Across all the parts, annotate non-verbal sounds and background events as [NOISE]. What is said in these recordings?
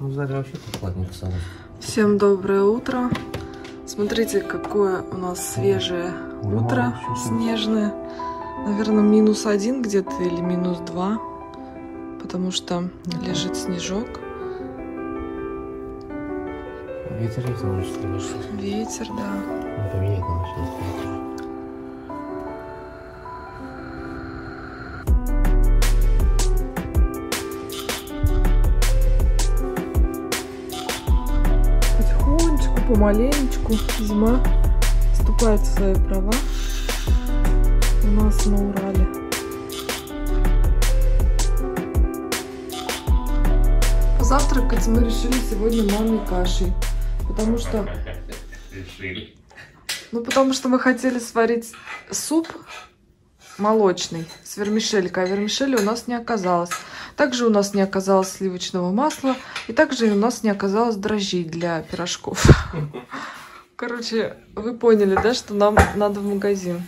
Ну, в зале вообще прохладненько стало. Всем доброе утро. Смотрите, какое у нас свежее Ой, утро, снежное. Наверное, минус один где-то или минус два, потому что лежит снежок, Ветер есть, может, ветер, да. Надо поменять надо сейчас. Помаленечку зима вступает в свои права у нас на Урале. Позавтракать мы решили сегодня манной кашей, потому что. Ну, потому что мы хотели сварить суп молочный с вермишелькой, а вермишели у нас не оказалось. Также у нас не оказалось сливочного масла, и также у нас не оказалось дрожжей для пирожков. [LAUGHS] Короче, вы поняли, да, что нам надо в магазин.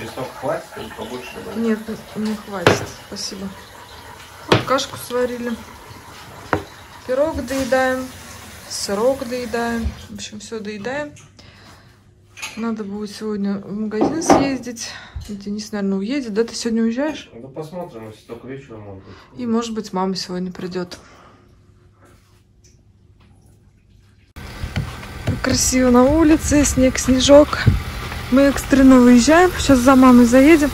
Листок хватит или побольше? Нет, не хватит, спасибо. Вот кашку сварили. Пирог доедаем, сырок доедаем. В общем, все доедаем. Надо будет сегодня в магазин съездить. Денис, наверное, уедет. Да, ты сегодня уезжаешь? Ну, посмотрим, если только вечером он будет. И, может быть, мама сегодня придет. Красиво на улице, снег, снежок. Мы экстренно выезжаем. Сейчас за мамой заедем.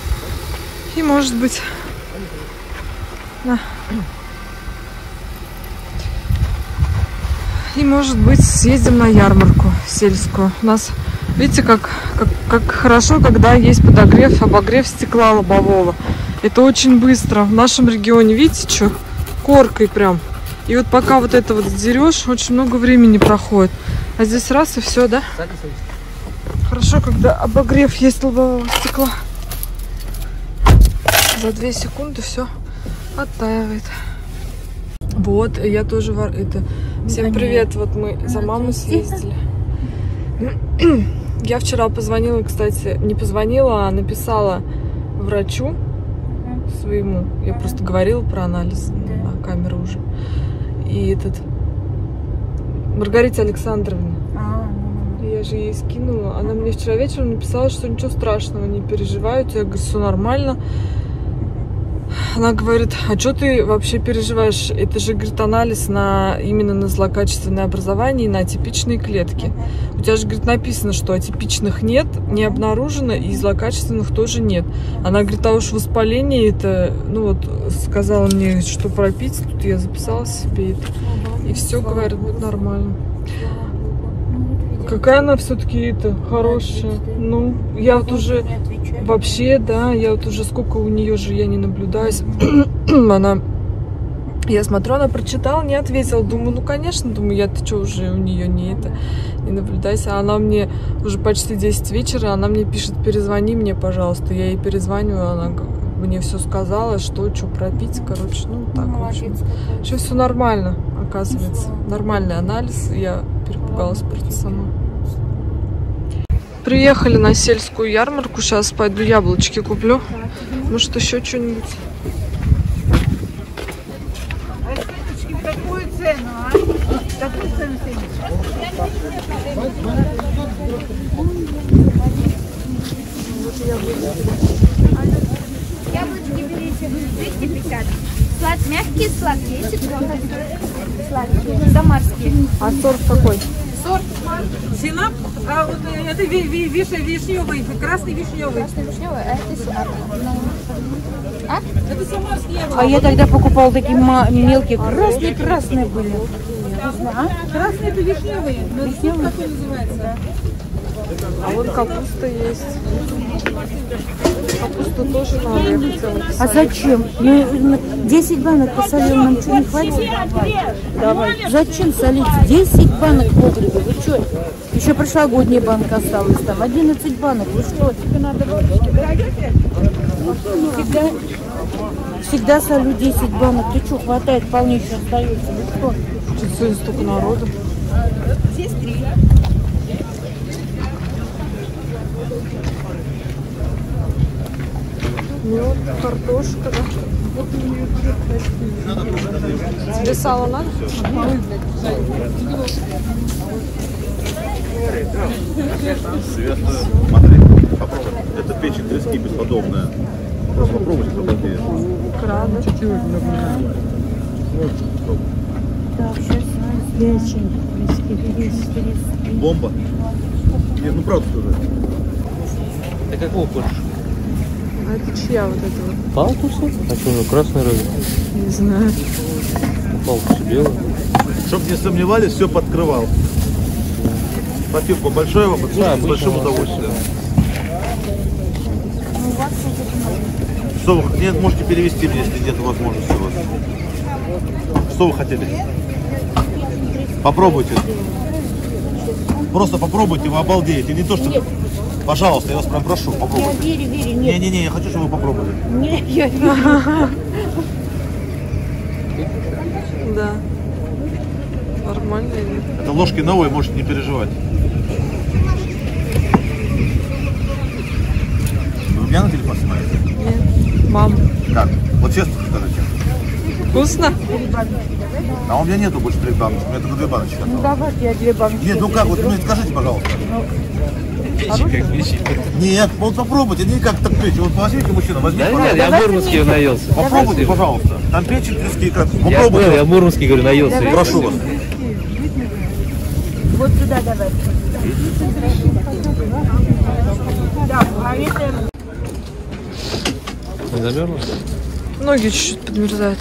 И, может быть... На. И, может быть, съездим на ярмарку сельскую. У нас, видите, как, как, как хорошо, когда есть подогрев, обогрев стекла лобового. Это очень быстро. В нашем регионе, видите, что? Коркой прям. И вот пока вот это вот сдерешь, очень много времени проходит. А здесь раз и все, да? Хорошо, когда обогрев есть лобового стекла. За две секунды все оттаивает. Вот, я тоже вар- это. Всем привет, вот мы за мамой съездили. [CLEARS THROAT] Я вчера позвонила, кстати, не позвонила, а написала врачу своему. Я просто говорила про анализ на камеру уже. И этот Маргарите Александровне. А, Я же ей скинула. Она мне вчера вечером написала, что ничего страшного, не переживают. Я говорю, все нормально. Она говорит, а что ты вообще переживаешь? Это же, говорит, анализ на именно на злокачественное образование и на атипичные клетки. У тебя же, говорит, написано, что атипичных нет, не обнаружено, и злокачественных тоже нет. Она говорит, а уж воспаление это, ну вот, сказала мне, что пропить, тут я записала себе это. И все, говорит, будет нормально. Какая она все-таки это хорошая. Ну, я вот уже вообще, да, я вот уже сколько у нее же я не наблюдаюсь. [CLEARS THROAT] она, я смотрю, она прочитала, не ответила. Думаю, ну, конечно, думаю, я-то что уже у нее не это, не наблюдайся. А она мне уже почти 10 вечера, она мне пишет, перезвони мне, пожалуйста. Я ей перезвоню, она мне все сказала, что, что пропить, короче, ну, так, в общем. Что все нормально, оказывается. Нормальный анализ. Я перепугалась просто сама. Приехали на сельскую ярмарку. Сейчас пойду яблочки куплю. Может, еще что-нибудь. Яблочки берите 250. Слад... Эти тоже сладкие. Самарские. А сорт какой? Сорт Синап, а вот это ви- ви- виш- вишневый, красный вишневый. красный вишневый, а это самарский. Это самарский. А я тогда покупал такие мелкие, красные-красные были. А? Красный это вишневый. Но это сорт какой называется? А вот капуста есть. Капусту тоже надо, я хотела. А зачем? Ну, ну, 10 банок посолил, нам что, не хватит? Давай. Зачем солить? 10 банок в погребе, вы что? Еще прошлогодняя банка осталась там, 11 банок, вы что? Тебе надо Всегда, всегда солю 10 банок, ты что, хватает, вполне еще остается, вы что? Что сегодня столько народу. Мед, картошка, да. Тебе сало надо? Свежая. Смотри, попробуй. Это печень трески бесподобная. Просто попробуйте, попробуйте. Крада. Бомба. Нет, ну правда скажи. Ты какого хочешь? А это чья вот эта вот? Палтуса? А что, ну красный разве? Не знаю. Палтус белый. Чтоб не сомневались, все подкрывал. Спасибо большое вам, Да, с большим удовольствием. Что вы, нет, можете перевести мне, если нет возможности у вас. Что вы хотели? Попробуйте. Просто попробуйте, вы обалдеете. Не то, что... Пожалуйста, я вас прям прошу, попробуйте. Верю, верю, нет. Не-не-не, я хочу, чтобы вы попробовали. Не, я верю. Да. Нормально или? Это ложки новые, можете не переживать. Вы меня на телефон снимаете? Нет. Мам. Как? Вот честно скажите. Вкусно? А у меня нету больше трех баночек, у меня только две баночки. Ну давайте я две банки. Нет, ну как, вот мне скажите, пожалуйста. Нет, вот попробуйте, не как так печень. Вот возьмите, мужчина, возьмите. Да нет, я Мурманский наелся. Попробуйте, пожалуйста. Там печень, трески и как. Я был, я Попробуйте. Мурманский, говорю, наелся. Прошу вас. Вот сюда давай. Да, Не замерзла? Ноги чуть-чуть подмерзают.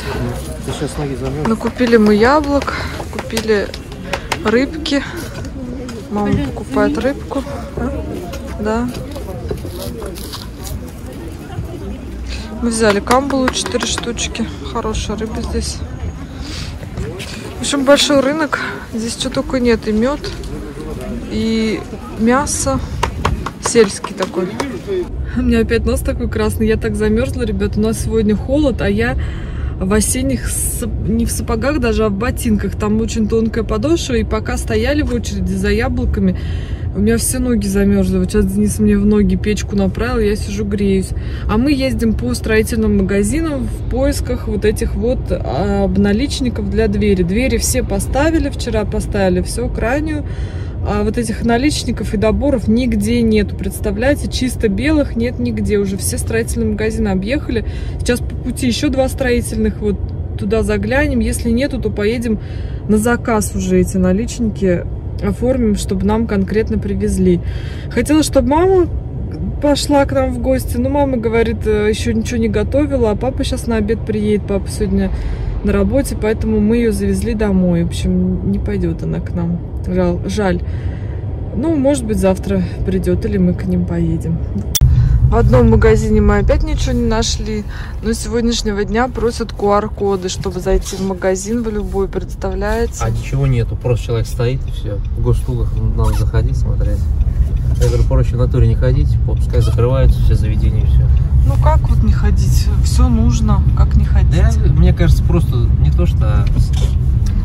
Ты сейчас ноги замерзла. Накупили мы яблок, купили рыбки. Мама покупает рыбку. Да. Мы взяли камбулу 4 штучки. Хорошая рыба здесь. В общем, большой рынок. Здесь что только нет. И мед, и мясо. Сельский такой. У меня опять нос такой красный. Я так замерзла, ребят. У нас сегодня холод, а я в осенних, не в сапогах даже, а в ботинках. Там очень тонкая подошва. И пока стояли в очереди за яблоками, у меня все ноги замерзли. Вот сейчас Денис мне в ноги печку направил, я сижу греюсь. А мы ездим по строительным магазинам в поисках вот этих вот а, обналичников для двери. Двери все поставили, вчера поставили все крайнюю. А вот этих наличников и доборов нигде нету. Представляете, чисто белых нет нигде. Уже все строительные магазины объехали. Сейчас по пути еще два строительных. Вот туда заглянем. Если нету, то поедем на заказ уже эти наличники оформим, чтобы нам конкретно привезли. Хотела, чтобы мама пошла к нам в гости, но мама говорит, э, еще ничего не готовила, а папа сейчас на обед приедет, папа сегодня на работе, поэтому мы ее завезли домой. В общем, не пойдет она к нам. Жал, жаль. Ну, может быть, завтра придет, или мы к ним поедем. В одном магазине мы опять ничего не нашли, но с сегодняшнего дня просят QR-коды, чтобы зайти в магазин в любой, представляете? А ничего нету, просто человек стоит и все. В госстулах надо заходить, смотреть. Я говорю, проще в натуре не ходить, пускай закрываются все заведения и все. Ну как вот не ходить? Все нужно, как не ходить? Да, мне кажется, просто не то, что... а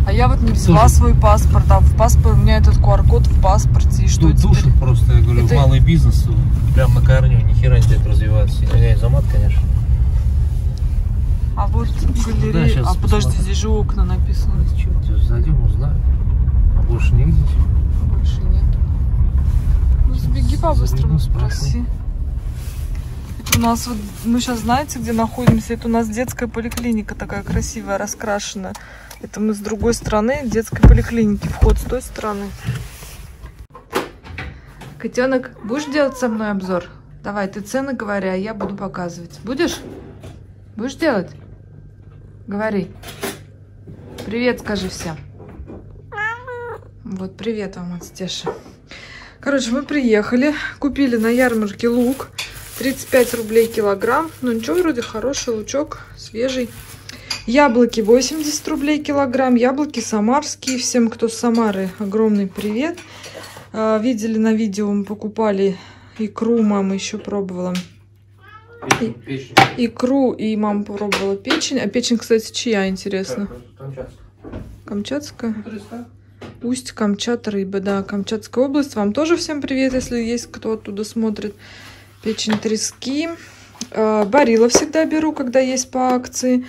А я вот не взяла Слушай. свой паспорт, а в паспорт у меня этот QR-код в паспорте, и что Ду- теперь? душит просто, я говорю, Это- малый бизнес прям на корню, ни хера не дает развиваться. Извиняюсь за мат, конечно. А вот галерея. Да, а подожди, посмотрим. здесь же окна написано. Что, зайдем, узнаем. А больше нигде. Больше нет. Ну сбеги по-быстрому, спроси. Это у нас вот, мы сейчас знаете, где находимся? Это у нас детская поликлиника такая красивая, раскрашенная. Это мы с другой стороны детской поликлиники, вход с той стороны. Котенок, будешь делать со мной обзор? Давай, ты цены говори, а я буду показывать. Будешь? Будешь делать? Говори. Привет, скажи всем. Вот, привет вам от Стеши. Короче, мы приехали, купили на ярмарке лук. 35 рублей килограмм. Ну ничего, вроде хороший лучок, свежий. Яблоки 80 рублей килограмм. Яблоки самарские. Всем, кто с Самары, огромный привет. А, Видели на видео, мы покупали икру, мама еще пробовала. Печень. Икру и мама попробовала печень. А печень, кстати, чья, интересно? Камчатская? Усть Камчат рыба, да, Камчатская область. Вам тоже всем привет, если есть кто оттуда смотрит. Печень трески. А, Барила всегда беру, когда есть по акции.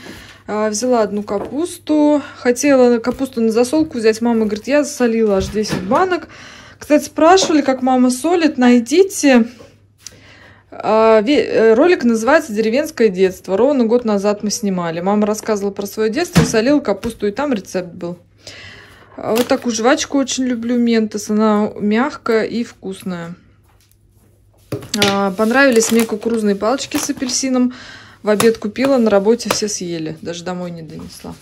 А, Взяла одну капусту. Хотела капусту на засолку взять. Мама говорит, я засолила аж 10 банок. Кстати, спрашивали, как мама солит. Найдите. А, э, Ролик называется «Деревенское детство». Ровно год назад мы снимали. Мама рассказывала про свое детство, солила капусту, и там рецепт был. А Вот такую жвачку очень люблю, Ментос. Она мягкая и вкусная. Понравились мне кукурузные палочки с апельсином. В обед купила, на работе все съели. Даже домой не донесла.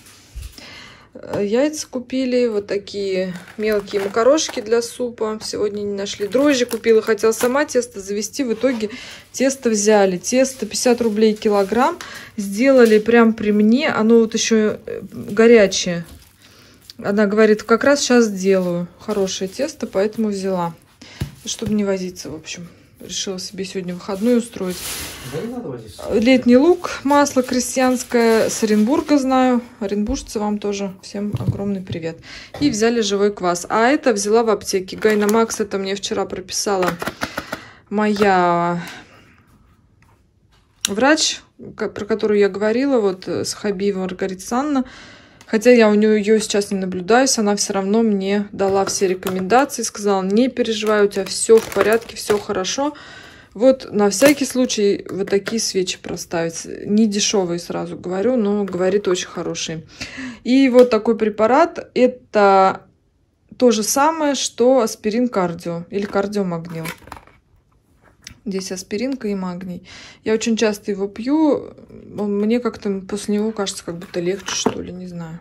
Э, Яйца купили, вот такие мелкие макарошки для супа. Сегодня не нашли. Дрожжи купила, хотела сама тесто завести. В итоге тесто взяли. Тесто 50 рублей килограмм. Сделали прям при мне. Оно вот еще э, горячее. Она говорит, как раз сейчас сделаю. Хорошее тесто, поэтому взяла. Чтобы не возиться, в общем. Решила себе сегодня выходной устроить. Возиться. Летний лук, масло крестьянское с Оренбурга знаю. Оренбуржцы вам тоже всем огромный привет. И взяли живой квас. А это взяла в аптеке. Гайна Макс, это мне вчера прописала моя врач, про которую я говорила, вот э, с Хабиева Маргарита Санна. Хотя я у нее ее сейчас не наблюдаюсь, она все равно мне дала все рекомендации, сказала, не переживай, у тебя все в порядке, все хорошо. Вот на всякий случай вот такие свечи проставить. Не дешевые, сразу говорю, но говорит очень хорошие. И вот такой препарат, это то же самое, что аспирин кардио или кардиомагнил. Здесь аспиринка и магний. Я очень часто его пью. Мне как-то после него кажется, как будто легче, что ли, не знаю.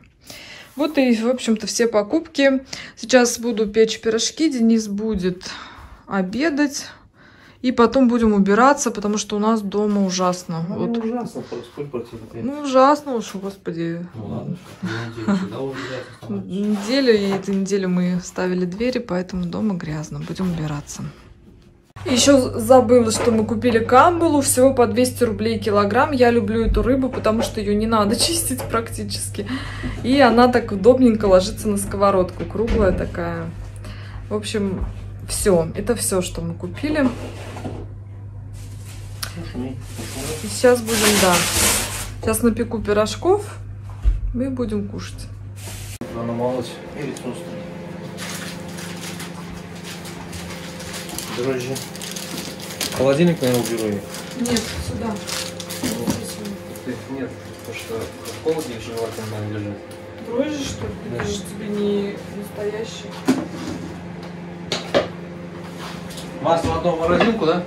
Вот и, в общем-то, все покупки. Сейчас буду печь пирожки. Денис будет обедать. И потом будем убираться, потому что у нас дома ужасно. Ну, Вот. ужасно? Ну, ужасно уж, господи. Ну ладно. Неделю и эту неделю мы ставили двери, поэтому дома грязно. Будем убираться. Еще забыла, что мы купили камбалу, всего по 200 рублей килограмм. Я люблю эту рыбу, потому что ее не надо [LAUGHS] чистить практически. И она так удобненько ложится на сковородку, круглая такая. В общем, все. Это все, что мы купили. И сейчас будем, да. Сейчас напеку пирожков и будем кушать. Намолоть перец острый. Дрожжи. Холодильник, наверное, уберу их. Нет, сюда. Нет, потому что в холодильник желательно надо лежать. Дрожжи, что ли? Да. Они же тебе не настоящие. Масло в одну морозилку, да?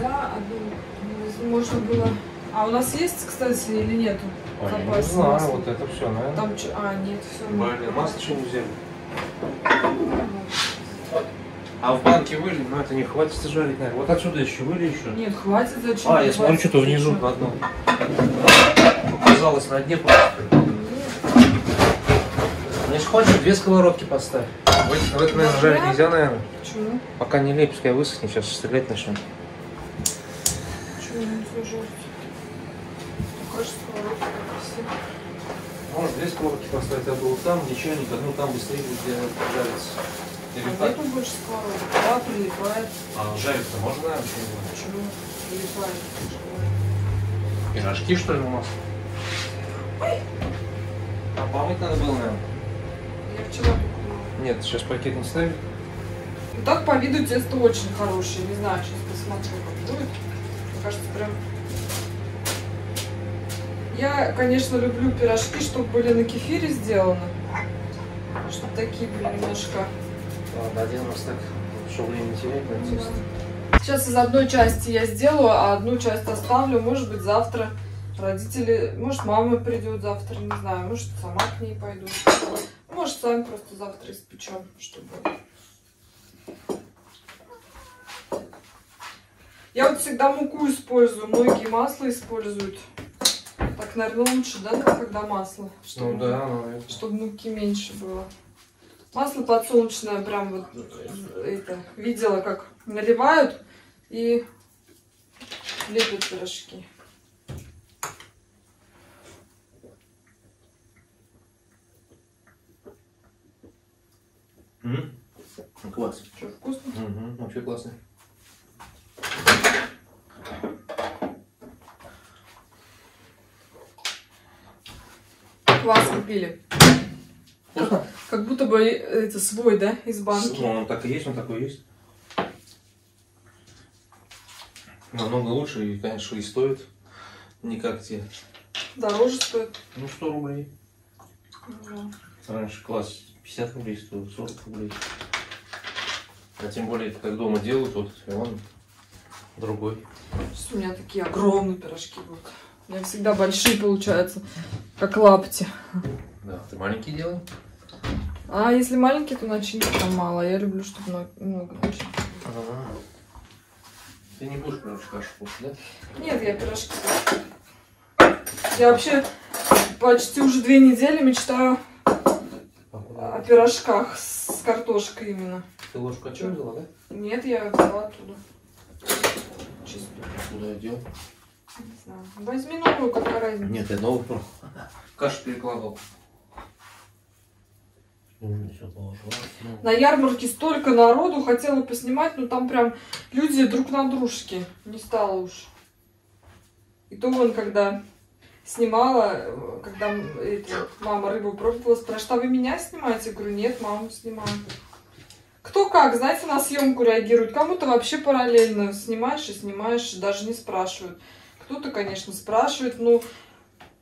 Да, одну можно было... А у нас есть, кстати, или нету? Ой, не Запас знаю, масла. вот это все, наверное. Там А, нет, все. Блин, масло что не взяли? А в банке выли, но это не хватит жарить, наверное. Вот отсюда еще выли еще. Нет, хватит, зачем? А, я смотрю, что-то внизу на одном. Оказалось на дне просто. Значит, хватит, две сковородки поставь. В эти- в это, наверное, жарить нельзя, наверное. Почему? Пока не лей, пускай высохнет, сейчас стрелять начнем. Почему нельзя жарить? Такая же сковородка, как и все. Может, две сковородки поставить, одну вот там, где чайник, одну там быстрее будет жариться. Или А так? нету больше сковородок. Да, прилипает. А жарить-то можно, наверное, что-нибудь? Почему? Прилипает. Пирожки, что ли, у нас? А помыть надо было, наверное? Я вчера купила. Нет, сейчас пакет не ставить. Ну так по виду тесто очень хорошее. Не знаю, сейчас посмотрю, как будет. Мне кажется, прям... Я, конечно, люблю пирожки, чтобы были на кефире сделаны. Чтобы такие были немножко... Ладно, один раз так, чтобы время терять на тесто. Сейчас из одной части я сделаю, а одну часть оставлю. Может быть, завтра родители... Может, мама придет завтра, не знаю. Может, сама к ней пойду. Может, сами просто завтра испечем, чтобы... Я вот всегда муку использую, многие масло используют. Так, наверное, лучше, да, когда масло? Ну да, наверное. чтобы муки меньше было. Масло подсолнечное прям вот это видела, как наливают и лепят пирожки. М -м, класс. Что, вкусно? Угу, вообще классно. Класс купили. Как, будто бы э, это свой, да, из банки. Ну, он так и есть, он такой есть. Намного лучше и, конечно, и стоит. Не как те. Дороже стоит. Ну, 100 рублей. Да. Раньше класс 50 рублей стоил, 40 рублей. А тем более, это как дома делают, вот, и он другой. У меня такие огромные пирожки будут. У меня всегда большие получаются, как лапти. Да, ты маленький делал? А если маленькие, то начинки там мало. Я люблю, чтобы много, много начинки. Ага. Ты не будешь, короче, кашу кушать, да? Нет, я пирожки. Я вообще почти уже две недели мечтаю о пирожках с картошкой именно. Ты ложку от чего взяла, да? Нет, я взяла оттуда. Чистую. Куда я делал? Не знаю. Возьми новую, какая разница. Нет, я новый про. Кашу перекладывал. Ну, На ярмарке столько народу, хотела поснимать, но там прям люди друг на дружке. Не стало уж. И то вон, когда снимала, когда это, мама рыбу пробовала, спрашивает, а вы меня снимаете? Я говорю, нет, маму снимаю. Кто как, знаете, на съемку реагирует. Кому-то вообще параллельно снимаешь и снимаешь, даже не спрашивают. Кто-то, конечно, спрашивает, но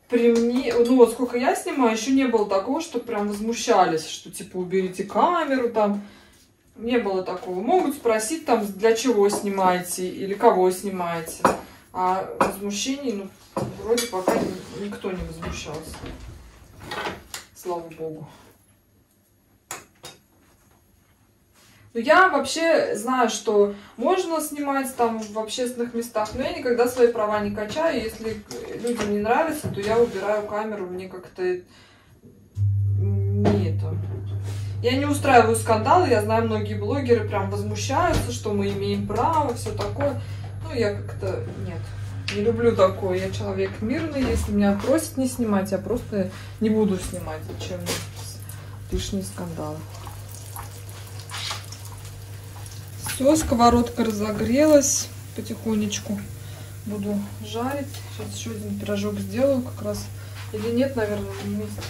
при мне, ну вот сколько я снимаю, еще не было такого, что прям возмущались, что типа уберите камеру там. Не было такого. Могут спросить там, для чего снимаете или кого снимаете. А возмущений, ну, вроде пока ни- никто не возмущался. Слава богу. Ну, я вообще знаю, что можно снимать там в общественных местах, но я никогда свои права не качаю. Если людям не нравится, то я убираю камеру, мне как-то не это. Я не устраиваю скандалы, я знаю, многие блогеры прям возмущаются, что мы имеем право, все такое. Ну, я как-то нет. Не люблю такое. Я человек мирный. Если меня просят не снимать, я просто не буду снимать. Зачем лишние скандалы? Все, сковородка разогрелась потихонечку. Буду жарить. Сейчас еще один пирожок сделаю как раз. Или нет, наверное, вместе.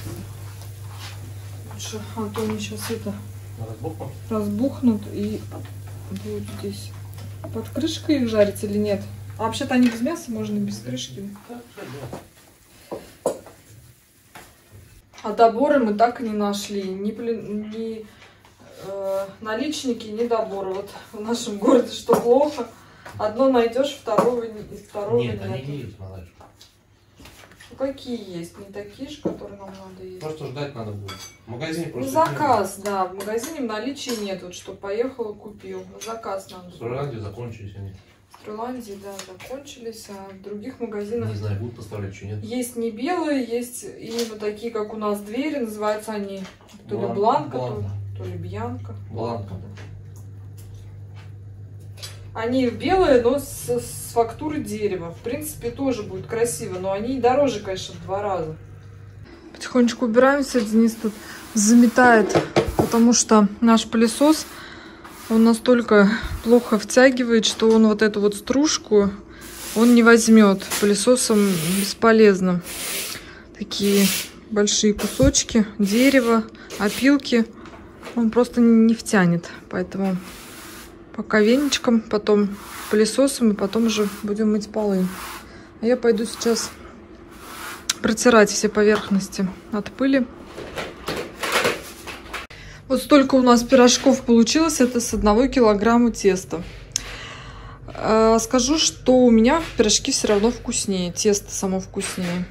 Лучше, а то они сейчас это разбухнул? разбухнут и будут здесь под крышкой их жарить или нет? А вообще-то они без мяса, можно и без крышки. А доборы мы так и не нашли. Ни, ни э, наличники, ни доборы. Вот в нашем городе что плохо. Одно найдешь, второго, не- и второго Нет, они нету. есть, малыш. Ну, какие есть? Не такие же, которые нам надо есть. Просто ждать надо будет. В магазине Ну, просто... заказ, да. В магазине в наличии нет. Вот что поехал, купил. На заказ надо. В Ирландии закончились они. В Ирландии, да, закончились, а в других магазинах Не знаю, будут поставлять, что нет. есть не белые, есть именно такие, как у нас двери, называются они то ли Блан- бланка, Бланка. То, ли бьянка. Бланка. Они белые, но с, с фактуры дерева. В принципе, тоже будет красиво, но они дороже, конечно, в два раза. Потихонечку убираемся, Денис тут заметает, потому что наш пылесос, он настолько плохо втягивает, что он вот эту вот стружку, он не возьмет. Пылесосом бесполезно. Такие большие кусочки дерева, опилки, он просто не втянет. Поэтому пока веничком, потом пылесосом, и потом уже будем мыть полы. А я пойду сейчас протирать все поверхности от пыли. Вот столько у нас пирожков получилось, это с одного килограмма теста. Э, Скажу, что у меня пирожки все равно вкуснее, тесто само вкуснее.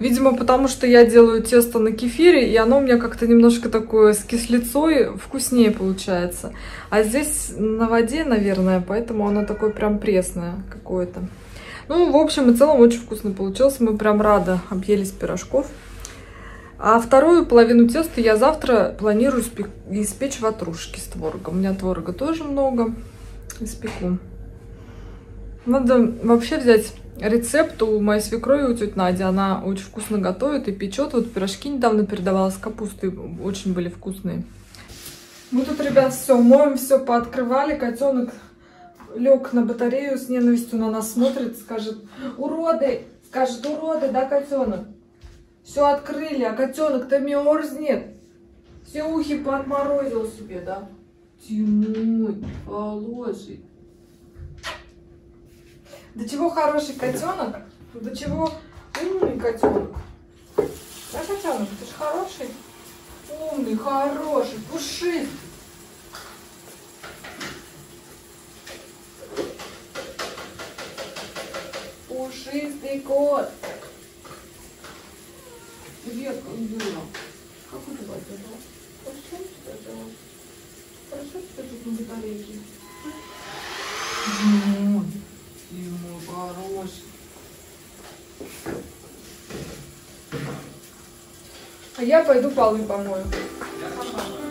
Видимо, потому что я делаю тесто на кефире, и оно у меня как-то немножко такое с кислицой вкуснее получается. А здесь на воде, наверное, поэтому оно такое прям пресное какое-то. Ну, в общем и целом, очень вкусно получилось. Мы прям рады объелись пирожков. А вторую половину теста я завтра планирую испечь ватрушки с творогом. У меня творога тоже много. Испеку. Надо вообще взять рецепт у моей свекрови, у тети Нади. Она очень вкусно готовит и печет. Вот пирожки недавно передавала с капустой. Очень были вкусные. Мы тут, ребят, все моем, все пооткрывали. Котенок лег на батарею с ненавистью на нас смотрит, скажет, уроды, скажет, уроды, да, котенок? Все открыли, а котенок-то мерзнет. Все ухи подморозил себе, да? Тимой, положи. До чего хороший котенок? До чего умный котенок? Да, котенок, ты же хороший. Умный, хороший, пушистый. Пушистый кот. Ветка убила. Какую ты возьмешь? Хорошо тебя взяла? Хорошо тебя тут на батарейке? Ты мой. А я пойду полы помою. Я пошла.